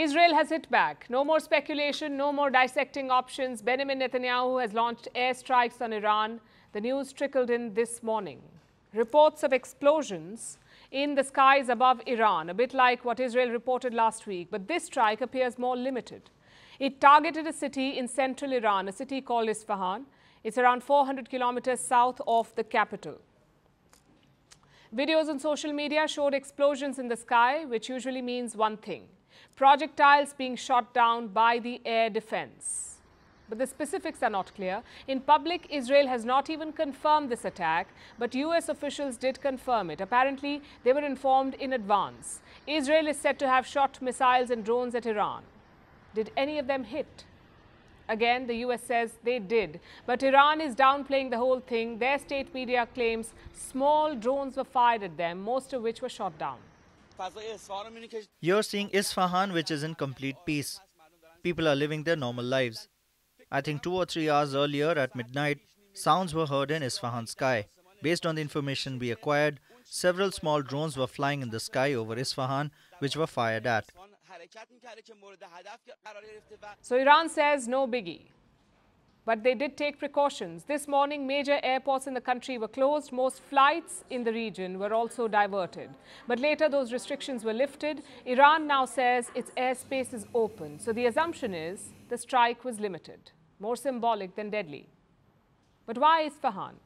Israel has hit back. No more speculation, no more dissecting options. Benjamin Netanyahu has launched airstrikes on Iran. The news trickled in this morning. Reports of explosions in the skies above Iran, a bit like what Israel reported last week. But this strike appears more limited. It targeted a city in central Iran, a city called Isfahan. It's around 400 kilometers south of the capital. Videos on social media showed explosions in the sky, which usually means one thing projectiles being shot down by the air defense. But the specifics are not clear. In public, Israel has not even confirmed this attack, but US officials did confirm it. Apparently, they were informed in advance. Israel is said to have shot missiles and drones at Iran. Did any of them hit? Again, the US says they did. But Iran is downplaying the whole thing. Their state media claims small drones were fired at them, most of which were shot down. You're seeing Isfahan, which is in complete peace. People are living their normal lives. I think two or three hours earlier at midnight, sounds were heard in Isfahan sky. Based on the information we acquired, several small drones were flying in the sky over Isfahan, which were fired at. So Iran says no biggie. But they did take precautions. This morning, major airports in the country were closed. Most flights in the region were also diverted. But later, those restrictions were lifted. Iran now says its airspace is open. So the assumption is the strike was limited, more symbolic than deadly. But why Isfahan?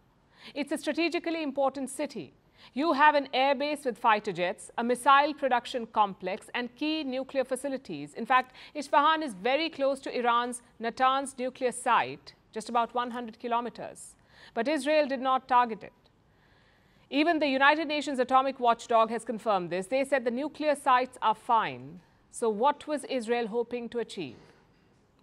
It's a strategically important city. You have an airbase with fighter jets, a missile production complex, and key nuclear facilities. In fact, Isfahan is very close to Iran's Natanz nuclear site, just about 100 kilometers. But Israel did not target it. Even the United Nations atomic watchdog has confirmed this. They said the nuclear sites are fine. So, what was Israel hoping to achieve?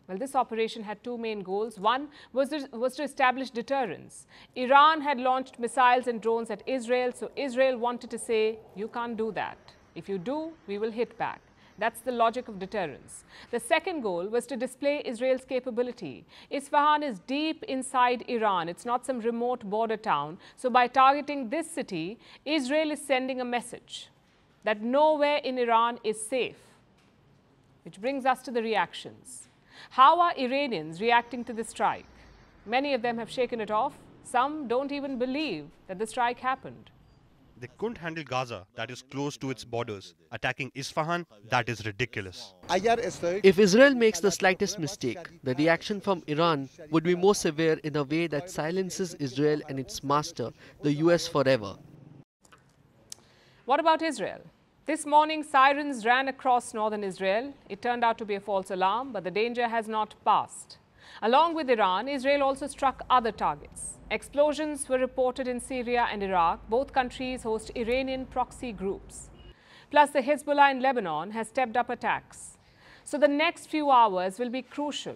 Well, this operation had two main goals. One was to, was to establish deterrence. Iran had launched missiles and drones at Israel, so Israel wanted to say, you can't do that. If you do, we will hit back. That's the logic of deterrence. The second goal was to display Israel's capability. Isfahan is deep inside Iran. It's not some remote border town. So by targeting this city, Israel is sending a message that nowhere in Iran is safe. Which brings us to the reactions. How are Iranians reacting to the strike? Many of them have shaken it off. Some don't even believe that the strike happened. They couldn't handle Gaza, that is close to its borders. Attacking Isfahan, that is ridiculous. If Israel makes the slightest mistake, the reaction from Iran would be more severe in a way that silences Israel and its master, the US, forever. What about Israel? This morning, sirens ran across northern Israel. It turned out to be a false alarm, but the danger has not passed. Along with Iran, Israel also struck other targets. Explosions were reported in Syria and Iraq. Both countries host Iranian proxy groups. Plus, the Hezbollah in Lebanon has stepped up attacks. So the next few hours will be crucial.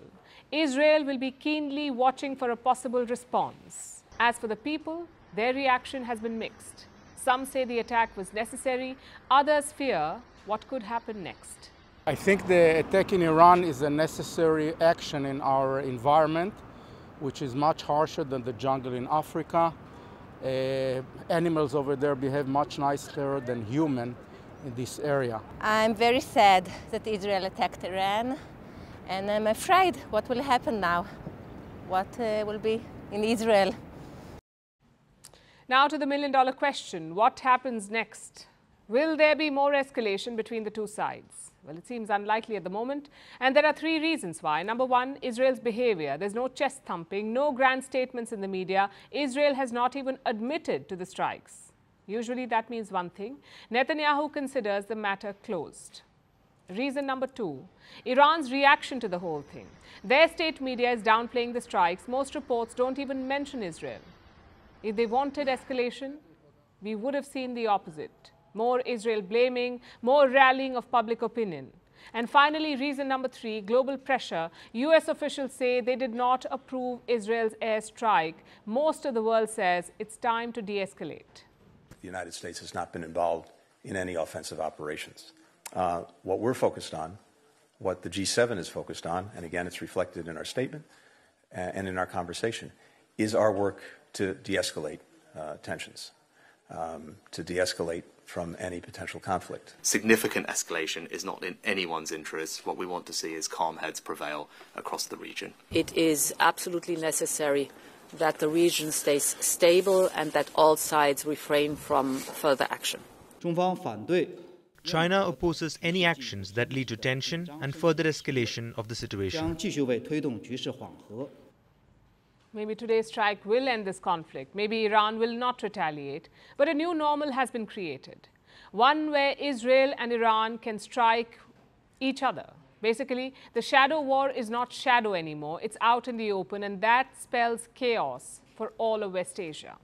Israel will be keenly watching for a possible response. As for the people, their reaction has been mixed. Some say the attack was necessary, others fear what could happen next. I think the attack in Iran is a necessary action in our environment, which is much harsher than the jungle in Africa. Uh, animals over there behave much nicer than human in this area. I'm very sad that Israel attacked Iran, and I'm afraid what will happen now, what uh, will be in Israel. Now to the million dollar question what happens next? Will there be more escalation between the two sides? Well, it seems unlikely at the moment. And there are three reasons why. Number one, Israel's behavior. There's no chest thumping, no grand statements in the media. Israel has not even admitted to the strikes. Usually that means one thing. Netanyahu considers the matter closed. Reason number two, Iran's reaction to the whole thing. Their state media is downplaying the strikes. Most reports don't even mention Israel. If they wanted escalation, we would have seen the opposite more Israel blaming, more rallying of public opinion. And finally, reason number three global pressure. US officials say they did not approve Israel's airstrike. Most of the world says it's time to de escalate. The United States has not been involved in any offensive operations. Uh, what we're focused on, what the G7 is focused on, and again, it's reflected in our statement and in our conversation, is our work to de escalate uh, tensions, um, to de escalate from any potential conflict. Significant escalation is not in anyone's interest. What we want to see is calm heads prevail across the region. It is absolutely necessary that the region stays stable and that all sides refrain from further action. China opposes any actions that lead to tension and further escalation of the situation. Maybe today's strike will end this conflict. Maybe Iran will not retaliate. But a new normal has been created. One where Israel and Iran can strike each other. Basically, the shadow war is not shadow anymore. It's out in the open, and that spells chaos for all of West Asia.